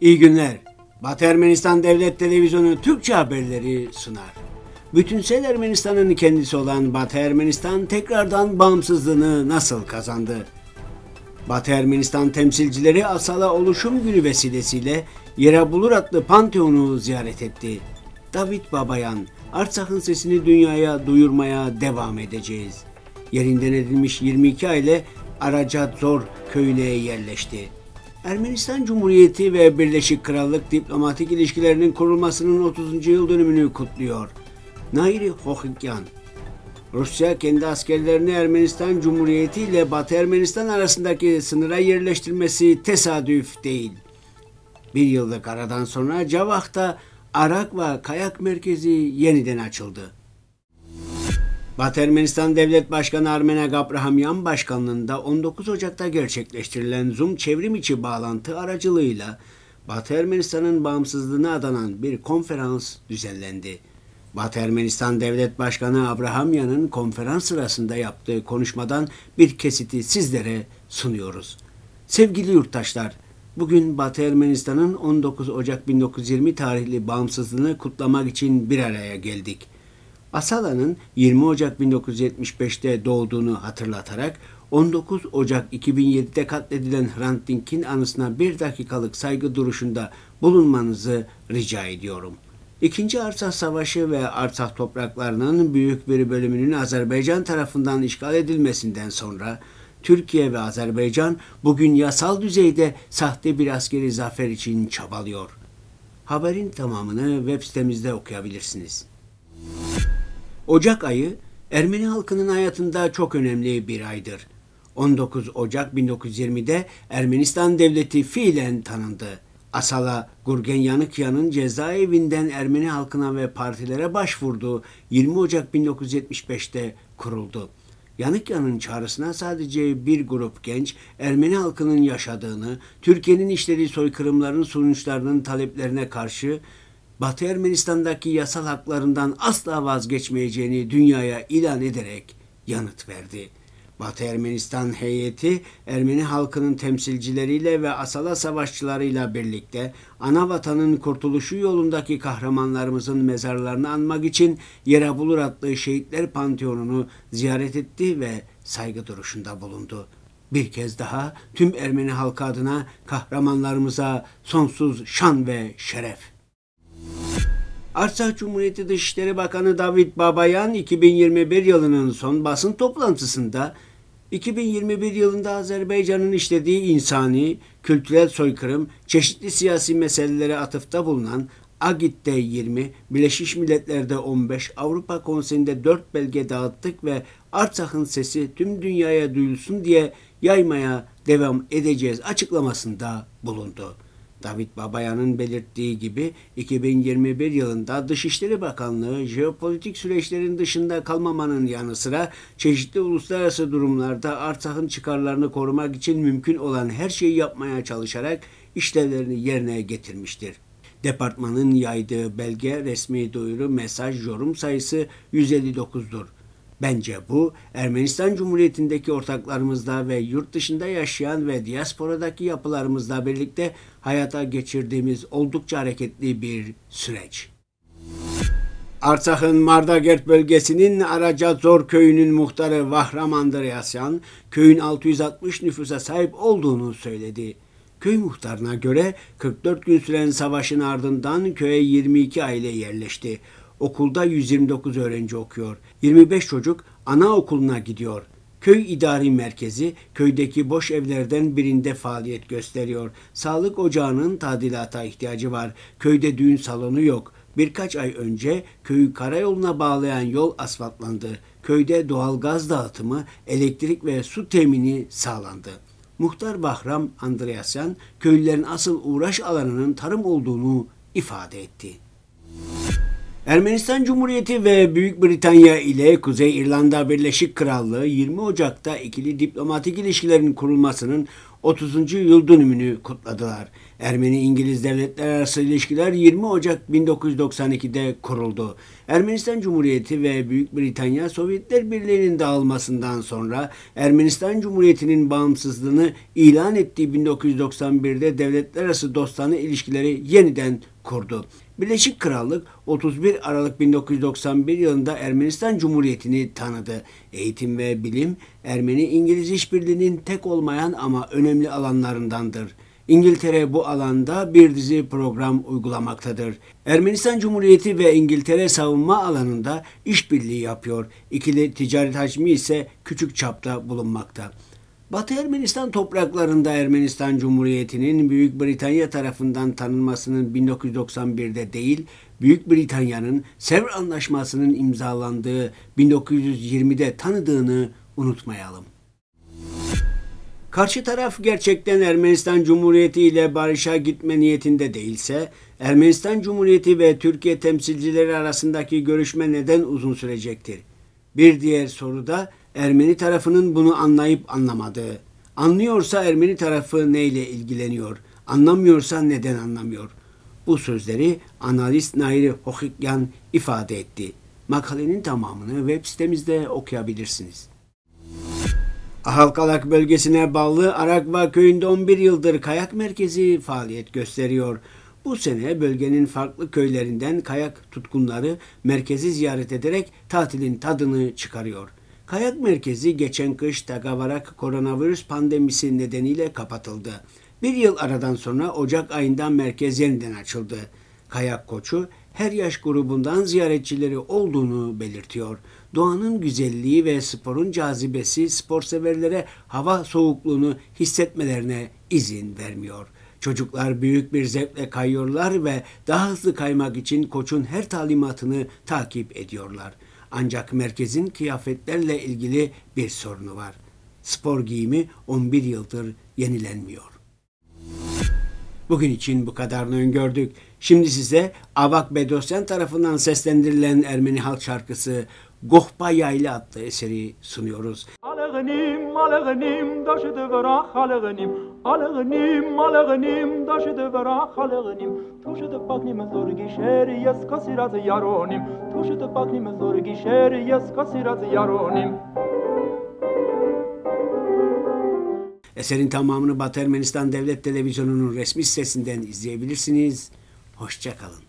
İyi günler. Batı Ermenistan Devlet Televizyonu Türkçe haberleri sunar. Bütünsel Ermenistan'ın kendisi olan Batı Ermenistan tekrardan bağımsızlığını nasıl kazandı? Batı Ermenistan temsilcileri Asala Oluşum Günü vesilesiyle Yerebulur adlı Panteon'u ziyaret etti. David Babayan, Artsak'ın sesini dünyaya duyurmaya devam edeceğiz. Yerinden edilmiş 22 aile Aracat Zor köyüne yerleşti. Ermenistan Cumhuriyeti ve Birleşik Krallık diplomatik ilişkilerinin kurulmasının 30. yıl dönümünü kutluyor. Nairi Hohikyan Rusya kendi askerlerini Ermenistan Cumhuriyeti ile Batı Ermenistan arasındaki sınıra yerleştirmesi tesadüf değil. Bir yıllık aradan sonra Cavak'ta Arak ve Kayak Merkezi yeniden açıldı. Batı Ermenistan Devlet Başkanı Armenak Abrahamyan başkanlığında 19 Ocak'ta gerçekleştirilen Zoom çevrim içi bağlantı aracılığıyla Batı Ermenistan'ın bağımsızlığına adanan bir konferans düzenlendi. Batı Ermenistan Devlet Başkanı Abrahamyan'ın konferans sırasında yaptığı konuşmadan bir kesiti sizlere sunuyoruz. Sevgili yurttaşlar, bugün Batı Ermenistan'ın 19 Ocak 1920 tarihli bağımsızlığını kutlamak için bir araya geldik. Asala'nın 20 Ocak 1975'te doğduğunu hatırlatarak 19 Ocak 2007'de katledilen Hrant Dink'in anısına bir dakikalık saygı duruşunda bulunmanızı rica ediyorum.'' İkinci Artsakh Savaşı ve Artsakh topraklarının büyük bir bölümünün Azerbaycan tarafından işgal edilmesinden sonra Türkiye ve Azerbaycan bugün yasal düzeyde sahte bir askeri zafer için çabalıyor. Haberin tamamını web sitemizde okuyabilirsiniz. Ocak ayı Ermeni halkının hayatında çok önemli bir aydır. 19 Ocak 1920'de Ermenistan devleti fiilen tanındı. Asala Gurgenyanıkya'nın cezaevinden Ermeni halkına ve partilere başvurduğu 20 Ocak 1975'te kuruldu. Yanıkya'nın çağrısına sadece bir grup genç Ermeni halkının yaşadığını, Türkiye'nin işlediği soykırımların sonuçlarının taleplerine karşı Batı Ermenistan'daki yasal haklarından asla vazgeçmeyeceğini dünyaya ilan ederek yanıt verdi. Batı Ermenistan heyeti Ermeni halkının temsilcileriyle ve asala savaşçılarıyla birlikte ana vatanın kurtuluşu yolundaki kahramanlarımızın mezarlarını anmak için Yerebulur adlı şehitler panteonunu ziyaret etti ve saygı duruşunda bulundu. Bir kez daha tüm Ermeni halkı adına kahramanlarımıza sonsuz şan ve şeref. Artsakh Cumhuriyeti Dışişleri Bakanı David Babayan 2021 yılının son basın toplantısında 2021 yılında Azerbaycan'ın işlediği insani, kültürel soykırım, çeşitli siyasi meselelere atıfta bulunan Agit'te 20, Birleşmiş Milletler'de 15, Avrupa Konseyi'nde 4 belge dağıttık ve Artsak'ın sesi tüm dünyaya duyulsun diye yaymaya devam edeceğiz açıklamasında bulundu. David Babayan'ın belirttiği gibi 2021 yılında Dışişleri Bakanlığı jeopolitik süreçlerin dışında kalmamanın yanı sıra çeşitli uluslararası durumlarda Artsak'ın çıkarlarını korumak için mümkün olan her şeyi yapmaya çalışarak işlevlerini yerine getirmiştir. Departmanın yaydığı belge, resmi duyuru, mesaj, yorum sayısı 159'dur. Bence bu Ermenistan Cumhuriyeti'ndeki ortaklarımızla ve yurt dışında yaşayan ve diasporadaki yapılarımızla birlikte hayata geçirdiğimiz oldukça hareketli bir süreç. Artsak'ın Mardagert bölgesinin Aracazor köyünün muhtarı Vahram Andreasyan, köyün 660 nüfusa sahip olduğunu söyledi. Köy muhtarına göre 44 gün süren savaşın ardından köye 22 aile yerleşti. Okulda 129 öğrenci okuyor. 25 çocuk anaokuluna gidiyor. Köy idari merkezi köydeki boş evlerden birinde faaliyet gösteriyor. Sağlık ocağının tadilata ihtiyacı var. Köyde düğün salonu yok. Birkaç ay önce köyü karayoluna bağlayan yol asfaltlandı. Köyde doğal gaz dağıtımı, elektrik ve su temini sağlandı. Muhtar Bahram Andreasyan köylülerin asıl uğraş alanının tarım olduğunu ifade etti. Ermenistan Cumhuriyeti ve Büyük Britanya ile Kuzey İrlanda Birleşik Krallığı 20 Ocak'ta ikili diplomatik ilişkilerin kurulmasının 30. yıl dönümünü kutladılar. Ermeni-İngiliz devletler arası ilişkiler 20 Ocak 1992'de kuruldu. Ermenistan Cumhuriyeti ve Büyük Britanya Sovyetler Birliği'nin dağılmasından sonra Ermenistan Cumhuriyeti'nin bağımsızlığını ilan ettiği 1991'de devletler arası dostane ilişkileri yeniden kurdu. Birleşik Krallık 31 Aralık 1991 yılında Ermenistan Cumhuriyeti'ni tanıdı. Eğitim ve bilim Ermeni-İngiliz işbirliğinin tek olmayan ama önemli alanlarındandır. İngiltere bu alanda bir dizi program uygulamaktadır. Ermenistan Cumhuriyeti ve İngiltere savunma alanında işbirliği yapıyor. İkili ticaret hacmi ise küçük çapta bulunmakta. Batı Ermenistan topraklarında Ermenistan Cumhuriyeti'nin Büyük Britanya tarafından tanınmasının 1991'de değil, Büyük Britanya'nın Sevr Anlaşması'nın imzalandığı 1920'de tanıdığını unutmayalım. Karşı taraf gerçekten Ermenistan Cumhuriyeti ile barışa gitme niyetinde değilse, Ermenistan Cumhuriyeti ve Türkiye temsilcileri arasındaki görüşme neden uzun sürecektir? Bir diğer soru da Ermeni tarafının bunu anlayıp anlamadığı. Anlıyorsa Ermeni tarafı neyle ilgileniyor? Anlamıyorsa neden anlamıyor? Bu sözleri analist Nairi Hokikyan ifade etti. Makalenin tamamını web sitemizde okuyabilirsiniz. Ahalkalak bölgesine bağlı Arakva köyünde 11 yıldır kayak merkezi faaliyet gösteriyor. Bu sene bölgenin farklı köylerinden kayak tutkunları merkezi ziyaret ederek tatilin tadını çıkarıyor. Kayak merkezi geçen kış Tagavarak koronavirüs pandemisi nedeniyle kapatıldı. Bir yıl aradan sonra Ocak ayında merkez yeniden açıldı. Kayak koçu her yaş grubundan ziyaretçileri olduğunu belirtiyor. Doğanın güzelliği ve sporun cazibesi spor severlere hava soğukluğunu hissetmelerine izin vermiyor. Çocuklar büyük bir zevkle kayıyorlar ve daha hızlı kaymak için koçun her talimatını takip ediyorlar. Ancak merkezin kıyafetlerle ilgili bir sorunu var. Spor giyimi 11 yıldır yenilenmiyor. Bugün için bu kadarını öngördük. Şimdi size Avak Bedosyan tarafından seslendirilen Ermeni halk şarkısı Gohba Yaylı adlı eseri sunuyoruz. Alığınim, alığınim, daşı dıvırak alığınim. Alığınim, alığınim, daşı dıvırak alığınim. Tuşu da baknim zor gişer, yes kasirat yaronim. Tuşu da baknim zor gişer, yes kasirat yaronim. Eserin tamamını Batı Ermenistan Devlet Televizyonu'nun resmi sitesinden izleyebilirsiniz. Hoşçakalın.